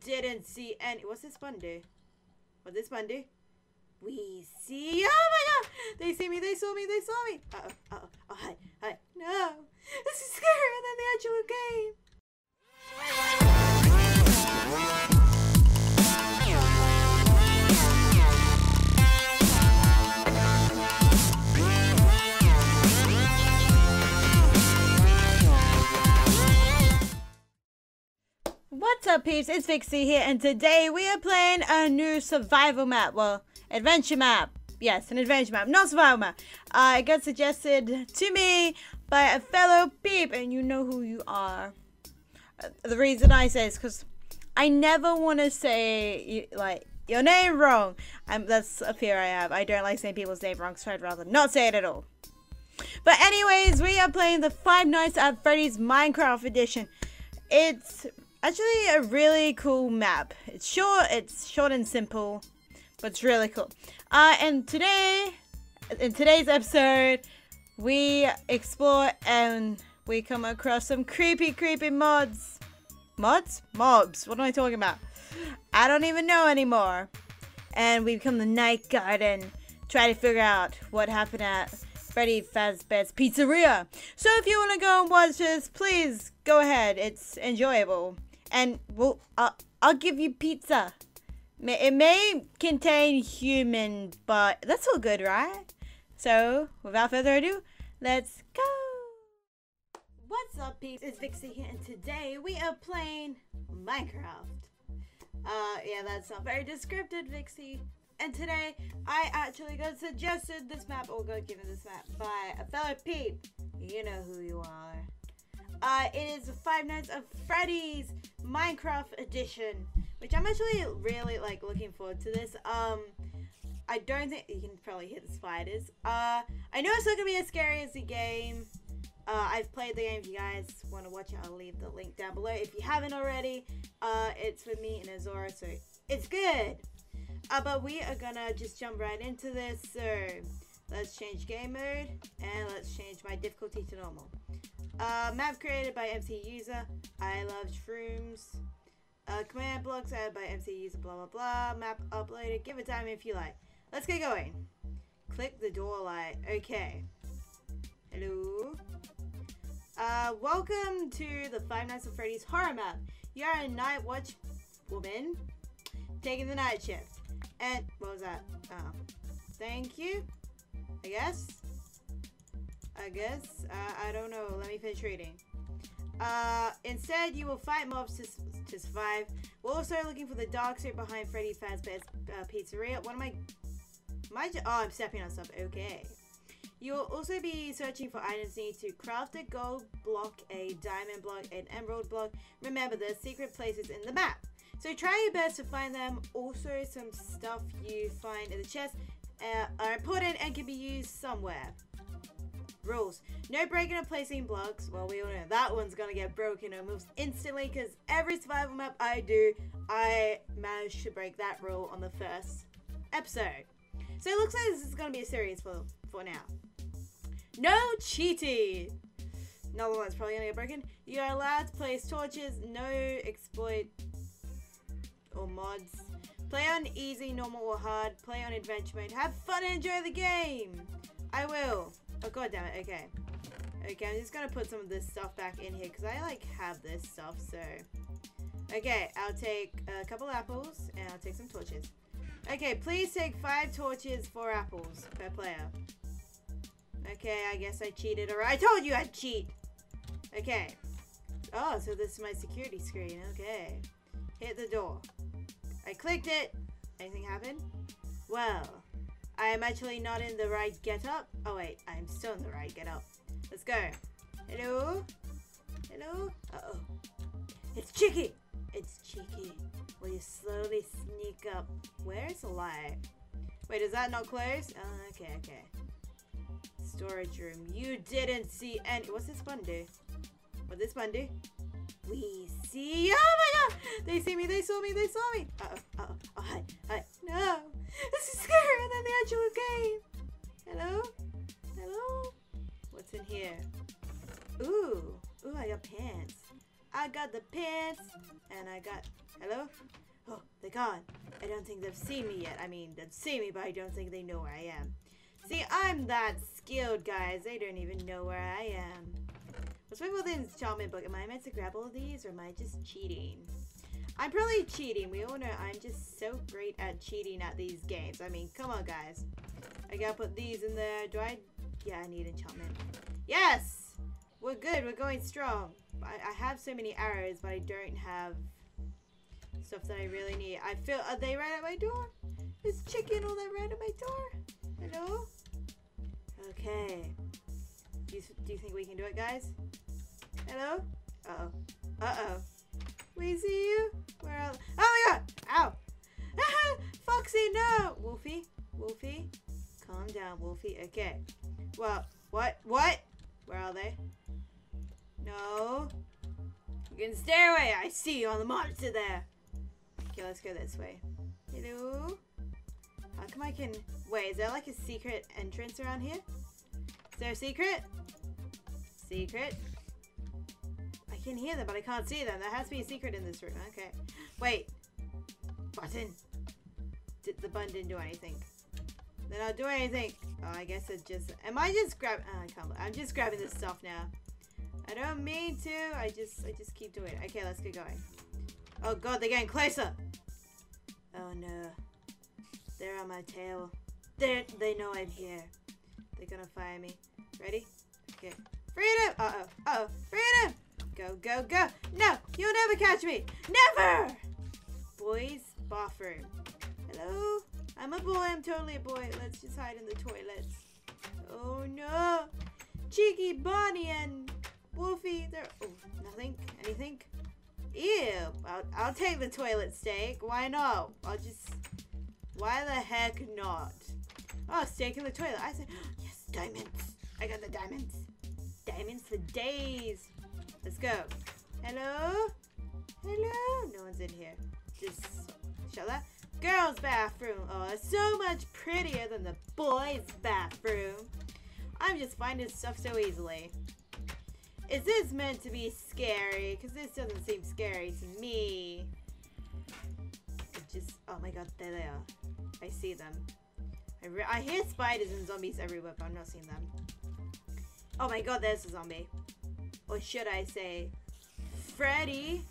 Didn't see any. What's this do? What's this do? We see. Oh my god! They see me. They saw me. They saw me. Uh oh. Uh oh. Oh hi. Hi. No. This is scarier than the actual game. What's up, peeps? It's Vixie here, and today we are playing a new survival map. Well, adventure map. Yes, an adventure map, not survival map. Uh, got suggested to me by a fellow peep, and you know who you are. Uh, the reason I say is because I never want to say, like, your name wrong. I'm, that's a fear I have. I don't like saying people's name wrong, so I'd rather not say it at all. But anyways, we are playing the Five Nights at Freddy's Minecraft Edition. It's actually a really cool map. It's short, it's short and simple, but it's really cool. Uh, and today, in today's episode, we explore and we come across some creepy, creepy mods. Mods? Mobs. What am I talking about? I don't even know anymore. And we become the night guard and try to figure out what happened at Freddy Fazbear's Pizzeria. So if you want to go and watch this, please go ahead. It's enjoyable and we'll uh, I'll give you pizza. It may contain human, but that's all good, right? So, without further ado, let's go! What's up, peeps? It's Vixie here, and today we are playing Minecraft. Uh, yeah, that's not very descriptive, Vixie. And today, I actually got suggested this map, or got given this map, by a fellow peep. You know who you are. Uh, it is Five Nights of Freddy's Minecraft edition, which I'm actually really like looking forward to this. Um, I don't think you can probably hear the spiders. Uh, I know it's not gonna be as scary as the game. Uh, I've played the game. If you guys want to watch it, I'll leave the link down below. If you haven't already, uh, it's with me and Azora, so it's good. Uh, but we are gonna just jump right into this. So let's change game mode and let's change my difficulty to normal. Uh, map created by MC User. I love shrooms. Uh, command blocks added by MC User. Blah blah blah. Map uploaded. Give it time if you like. Let's get going. Click the door light. Okay. Hello. Uh, welcome to the Five Nights at Freddy's horror map. You are a night watch woman taking the night shift. And what was that? Oh, thank you. I guess. I guess. Uh, I don't know. Let me finish reading. Uh, instead, you will fight mobs to, to survive. We'll also looking for the dog suit behind Freddy Fazbear's uh, Pizzeria. What am I... My, oh, I'm stepping on stuff. Okay. You will also be searching for items needed to craft a gold block, a diamond block, an emerald block. Remember, there's secret places in the map. So try your best to find them. Also, some stuff you find in the chest uh, are important and can be used somewhere. Rules. No breaking or placing blocks. Well, we all know that one's gonna get broken and moves instantly because every survival map I do, I manage to break that rule on the first episode. So it looks like this is gonna be a series for, for now. No cheating! Another one's probably gonna get broken. You are allowed to place torches, no exploit or mods. Play on easy, normal, or hard. Play on adventure mode. Have fun and enjoy the game! I will. Oh god damn it, okay. Okay, I'm just gonna put some of this stuff back in here because I like have this stuff, so. Okay, I'll take a couple apples and I'll take some torches. Okay, please take five torches, four apples per player. Okay, I guess I cheated or I told you I'd cheat! Okay. Oh, so this is my security screen, okay. Hit the door. I clicked it. Anything happen? Well, I am actually not in the right get-up. Oh wait, I am still in the right get-up. Let's go. Hello? Hello? Uh-oh. It's Cheeky! It's Cheeky. Will you slowly sneak up? Where is the light? Wait, is that not closed? Oh, okay, okay. Storage room. You didn't see any- What's this button do? What this button do? We see- Oh my god! They see me, they saw me, they saw me! Uh-oh, uh-oh. Oh, hi, hi. No! Got. The pants, and I got. Hello? Oh, they're gone. I don't think they've seen me yet. I mean, they've seen me, but I don't think they know where I am. See, I'm that skilled, guys. They don't even know where I am. What's my with this enchantment book? Am I meant to grab all these, or am I just cheating? I'm probably cheating. We all know I'm just so great at cheating at these games. I mean, come on, guys. I gotta put these in there. Do I? Yeah, I need enchantment. Yes! We're good. We're going strong. I, I have so many arrows, but I don't have stuff that I really need. I feel, are they right at my door? Is chicken all that right at my door? Hello? Okay. Do you, do you think we can do it, guys? Hello? Uh-oh. Uh-oh. We see you? Where are... Oh my god! Ow! Foxy, no! Wolfie? Wolfie? Calm down, Wolfie. Okay. Well, what? What? Where are they? No. You can stay away. I see you on the monitor there. Okay, let's go this way. Hello? How come I can... Wait, is there like a secret entrance around here? Is there a secret? Secret? I can hear them, but I can't see them. There has to be a secret in this room. Okay. Wait. Button. Did the button didn't do anything. They're not doing anything. Oh, I guess it's just... Am I just grabbing... Oh, I can't... I'm just grabbing this stuff now. I don't mean to. I just... I just keep doing it. Okay, let's get going. Oh, God. They're getting closer. Oh, no. They're on my tail. They they know I'm here. They're gonna fire me. Ready? Okay. Freedom! Uh-oh. Uh-oh. Freedom! Go, go, go! No! You'll never catch me! Never! Boys bathroom. Hello? I'm a boy. I'm totally a boy. Let's just hide in the toilets. Oh, no! Cheeky Bonnie and Wolfie. They're... Oh, nothing? Anything? Ew. I'll, I'll take the toilet steak. Why not? I'll just... Why the heck not? Oh, steak in the toilet. I said, yes, diamonds. I got the diamonds. Diamonds for days. Let's go. Hello? Hello? No one's in here. Just shut that. Girls' bathroom. Oh, it's so much prettier than the boys' bathroom. I'm just finding stuff so easily. Is this meant to be scary? Because this doesn't seem scary to me. Just, oh my god, there they are. I see them. I, I hear spiders and zombies everywhere, but I'm not seeing them. Oh my god, there's a zombie. Or should I say, Freddy?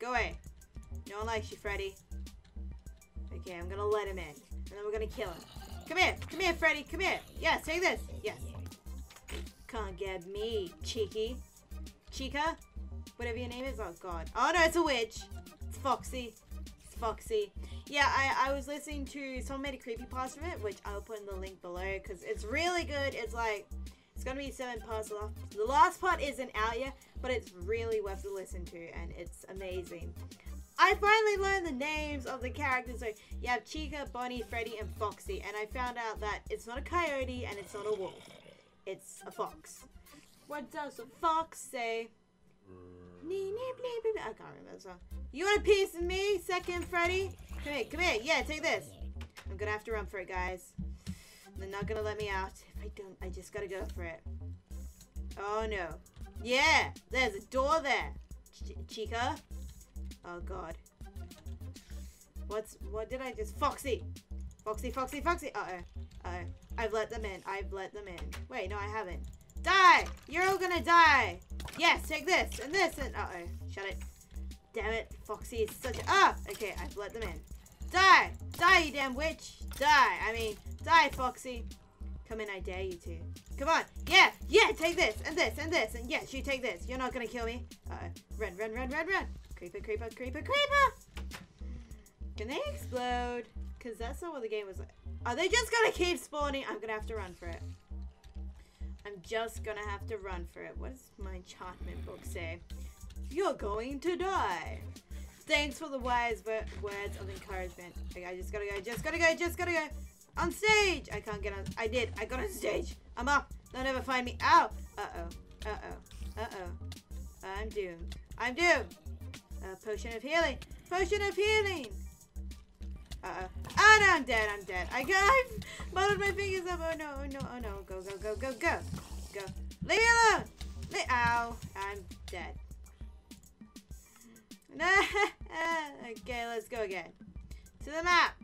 Go away. No one likes you, Freddy. Okay, I'm gonna let him in. And then we're gonna kill him. Come here. Come here, Freddy. Come here. Yes, take this. Yes. Can't get me, cheeky. Chica? Whatever your name is. Oh, God. Oh, no, it's a witch. It's Foxy. It's Foxy. Yeah, I, I was listening to someone made a creepy pasta of it, which I'll put in the link below because it's really good. It's like it's gonna be seven parts. The last part isn't out yet, but it's really worth to listen to and it's amazing. I finally learned the names of the characters. So you have Chica, Bonnie, Freddy, and Foxy, and I found out that it's not a coyote and it's not a wolf. It's a fox. What does a fox say? I can't remember the song. You want a piece of me, second Freddy? Come here, come here. Yeah, take this. I'm gonna have to run for it, guys. They're not gonna let me out. If I don't, I just gotta go for it. Oh no. Yeah, there's a door there. Ch Chica. Oh god. What's, what did I just, Foxy. Foxy, Foxy, Foxy. Uh-oh. Uh-oh. I've let them in. I've let them in. Wait, no, I haven't. Die! You're all gonna die! Yes, take this, and this, and... Uh-oh. Shut it. Damn it. Foxy is such a... Ah! Okay, I've let them in. Die! Die, you damn witch! Die! I mean, die, Foxy. Come in, I dare you to. Come on! Yeah! Yeah! Take this, and this, and this, and yes, you take this. You're not gonna kill me. Uh-oh. Run, run, run, run, run! Creeper, creeper, creeper, creeper! Can they explode? Because that's not what the game was like. Are they just gonna keep spawning? I'm gonna have to run for it. I'm just gonna have to run for it. What does my enchantment book say? You're going to die. Thanks for the wise words of encouragement. Okay, I just gotta go, just gotta go, just gotta go. On stage! I can't get on. I did. I got on stage. I'm up. They'll never find me. Ow! Uh-oh. Uh-oh. Uh-oh. I'm doomed. I'm doomed. Uh, potion of healing. Potion of healing. Uh-oh. Oh, no, I'm dead. I'm dead. I got, I've muddled my fingers up. Oh, no. Oh, no. Oh, no. Go, go, go, go, go. Go. Leave me alone. Le ow. I'm dead. okay, let's go again. To the map.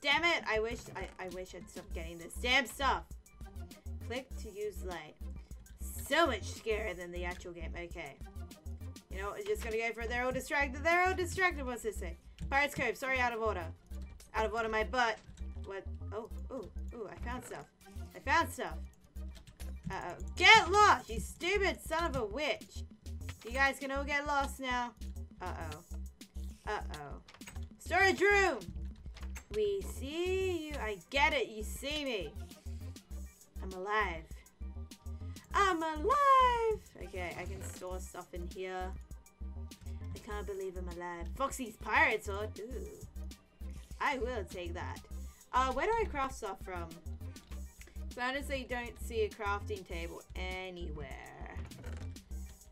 Damn it! I wish I, I wish I'd stop getting this damn stuff. Click to use light. So much scarier than the actual game. Okay. You know, I'm just gonna go for they're all distracted. They're all distracted. What's this say? Pirates Cove. Sorry, out of order. Out of one of my butt. What? Oh, oh, oh! I found stuff. I found stuff. Uh oh. Get lost, you stupid son of a witch. You guys can all get lost now. Uh oh. Uh oh. Storage room. We see you. I get it. You see me. I'm alive. I'm alive! Okay, I can store stuff in here. I can't believe I'm alive. Foxy's Pirate Sword? Ooh. I will take that. Uh, where do I craft stuff from? Honestly, don't see a crafting table anywhere.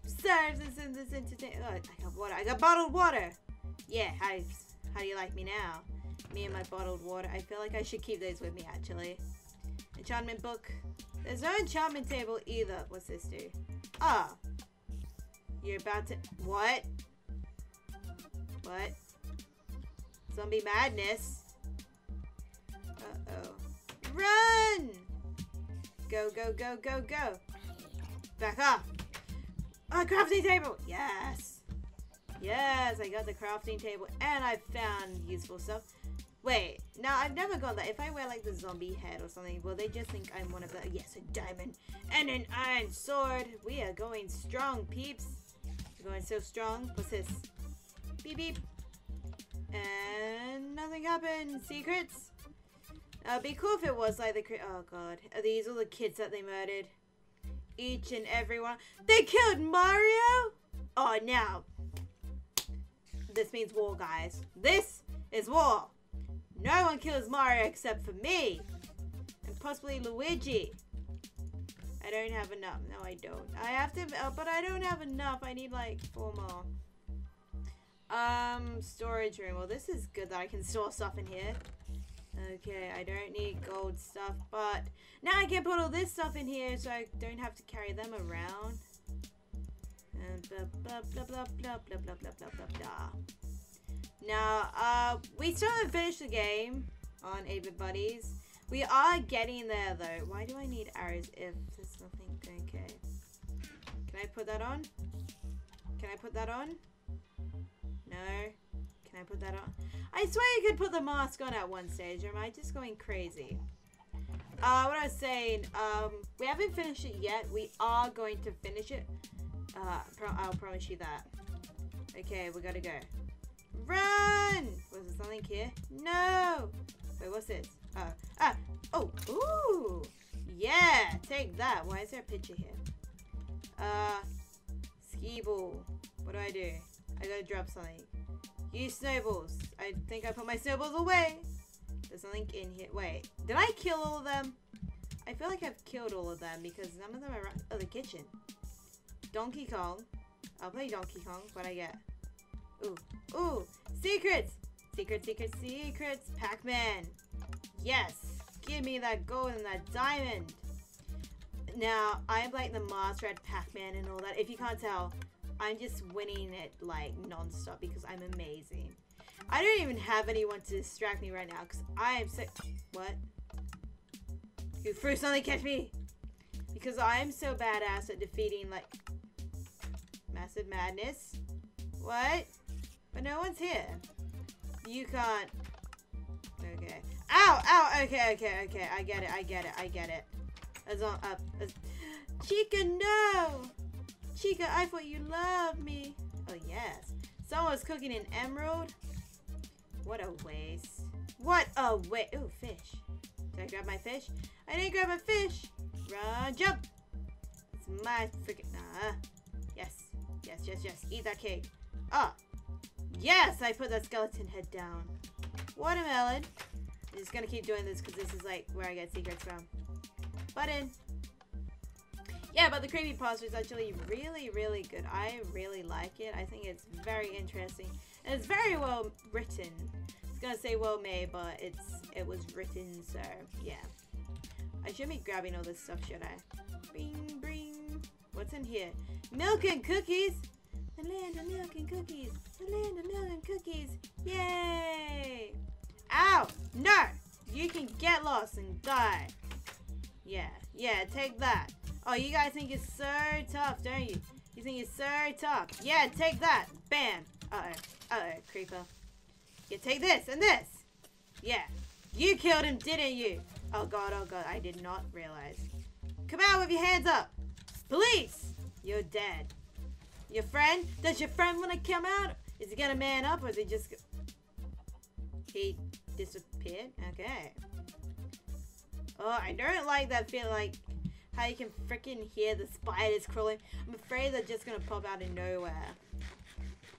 Serves this in this entertainment. Oh, I got water. I got bottled water. Yeah, how, how do you like me now? Me and my bottled water. I feel like I should keep those with me, actually. Enchantment book. There's no enchantment table either. What's this do? Ah. You're about to... What? What? Zombie madness. Uh-oh. Run! Go, go, go, go, go. Back off. Oh, crafting table! Yes! Yes, I got the crafting table and I found useful stuff. Wait, now I've never got that. If I wear like the zombie head or something, will they just think I'm one of the... Yes, a diamond and an iron sword. We are going strong, peeps. We're going so strong. What's this? Beep, beep. And nothing happened. Secrets? It'd be cool if it was like the... Oh, God. Are these all the kids that they murdered? Each and every one. They killed Mario? Oh, now. This means war, guys. This is war. No one kills Mario except for me. And possibly Luigi. I don't have enough. No, I don't. I have to, uh, but I don't have enough. I need like four more. Um, storage room. Well, this is good that I can store stuff in here. Okay, I don't need gold stuff, but now I can put all this stuff in here so I don't have to carry them around. And blah, blah, blah, blah, blah, blah, blah, blah, blah, blah. Now, uh, we still haven't finished the game on 8-Bit Buddies. We are getting there, though. Why do I need arrows if there's nothing? Okay. Can I put that on? Can I put that on? No. Can I put that on? I swear you could put the mask on at one stage, or am I just going crazy? Uh, what I was saying, um, we haven't finished it yet. We are going to finish it. Uh, pro I'll promise you that. Okay, we gotta go. Run! Was there something here? No! Wait, what's this? Uh, ah! Oh! Ooh! Yeah! Take that! Why is there a picture here? Uh, Skee-Ball. What do I do? I gotta drop something. Use snowballs. I think I put my snowballs away. There's something in here. Wait, did I kill all of them? I feel like I've killed all of them because none of them are around. Oh, the kitchen. Donkey Kong. I'll play Donkey Kong. What I get? Ooh, ooh, secrets! Secret, secret, secrets! Pac-Man! Yes! Give me that gold and that diamond! Now, I'm like the master at Pac-Man and all that. If you can't tell, I'm just winning it like non-stop because I'm amazing. I don't even have anyone to distract me right now because I am so... What? You threw something catch me! Because I am so badass at defeating like... Massive Madness. What? But no one's here. You can't. Okay. Ow! Ow! Okay, okay, okay. I get it. I get it. I get it. As on up. Uh, As Chica, no! Chica, I thought you loved me. Oh, yes. Someone's cooking an emerald. What a waste. What a waste. Ooh, fish. Did I grab my fish? I didn't grab a fish. Run, jump. It's my freaking... Nah. Yes. Yes, yes, yes. Eat that cake. Ah. Oh. Yes, I put that skeleton head down. Watermelon. I'm just gonna keep doing this because this is like where I get secrets from. Button. Yeah, but the creepy pasta is actually really, really good. I really like it. I think it's very interesting. And it's very well written. It's gonna say well made, but it's it was written, so yeah. I should be grabbing all this stuff, should I? Bing, bing. What's in here? Milk and cookies? A land of milk and cookies. A land of milk and cookies. Yay! Ow! No! You can get lost and die. Yeah, yeah, take that. Oh, you guys think you're so tough, don't you? You think you're so tough. Yeah, take that. Bam. Uh-oh. Uh-oh, creeper. Yeah, take this and this. Yeah. You killed him, didn't you? Oh god, oh god, I did not realize. Come out with your hands up. Police! You're dead. Your friend? Does your friend want to come out? Is he gonna man up or is he just... He disappeared? Okay. Oh, I don't like that feeling like how you can freaking hear the spiders crawling. I'm afraid they're just gonna pop out of nowhere.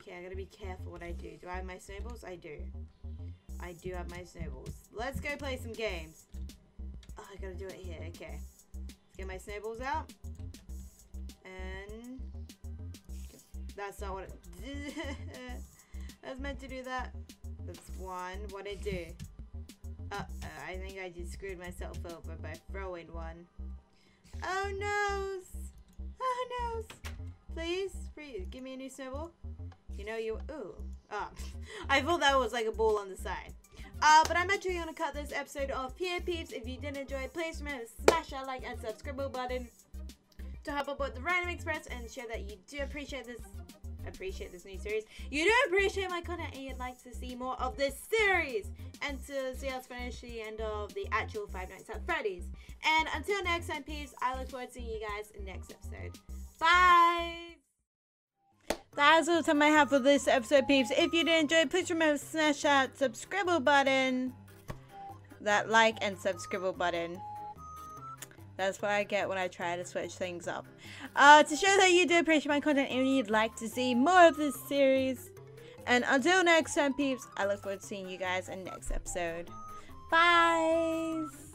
Okay, I gotta be careful what I do. Do I have my snowballs? I do. I do have my snowballs. Let's go play some games. Oh, I gotta do it here. Okay. Let's get my snowballs out. And... That's not what it... I was meant to do that. That's one. What it do? Uh, uh, I think I just screwed myself over by throwing one. Oh no! Oh no! Please, please, give me a new snowball. You know you. Ooh. Oh. I thought that was like a ball on the side. Uh, but I'm actually gonna cut this episode off here, peeps. If you did enjoy please remember to smash that like and subscribe button to help out with the Random Express and show that you do appreciate this appreciate this new series. You do appreciate my content and you'd like to see more of this series and to see us finish the end of the actual Five Nights at Freddy's. And until next time, peeps, I look forward to seeing you guys in next episode. Bye! That's all the time I have for this episode, peeps. If you did enjoy, please remember to smash that subscribe button. That like and subscribe button. That's what I get when I try to switch things up. Uh, to show that you do appreciate my content and you'd like to see more of this series. And until next time, peeps, I look forward to seeing you guys in next episode. Bye!